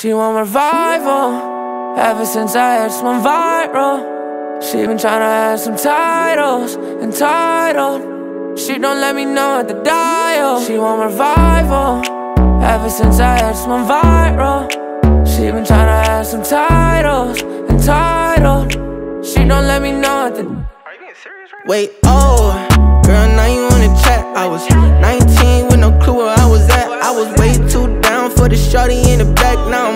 She want revival ever since I had some viral. She been tryna have some titles entitled. She don't let me know at the dial. She want revival ever since I had some viral. She been tryna have some titles entitled. She don't let me know at the. Are you being serious right Wait, oh, girl, now you wanna chat? I was 19 with no clue where I was at. I was way too down for the shorty in the back. Now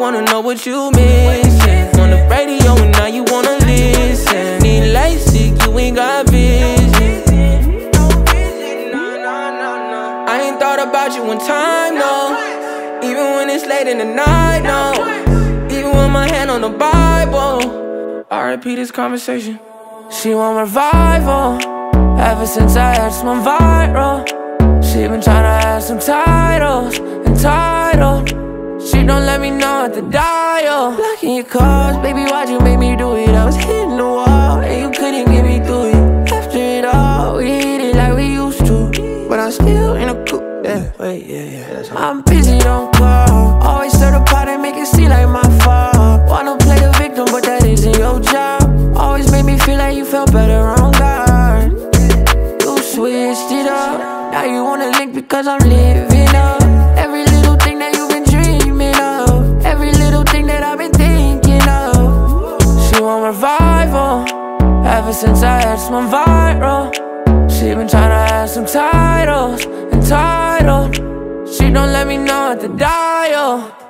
wanna know what you missing. On the radio and now you wanna listen. Need LASIK, you ain't got vision. I ain't thought about you one time, no. Even when it's late in the night, no. Even with my hand on the Bible. I repeat this conversation. She want revival. Ever since I had some viral. She been tryna have some titles Entitled she don't let me know at the dial. Blocking your calls, baby, why'd you make me do it? I was hitting the wall, and you couldn't get me through it. After it all, we hit it like we used to. But I'm still in a coupe, yeah, wait, yeah, yeah, that's I'm busy, don't call. Always stir the pot and make it seem like my fault. Wanna play the victim, but that isn't your job. Always made me feel like you felt better on guard You switched it up. Now you wanna link because I'm living up Ever since I had some viral She been tryna add some titles Entitled She don't let me know at the dial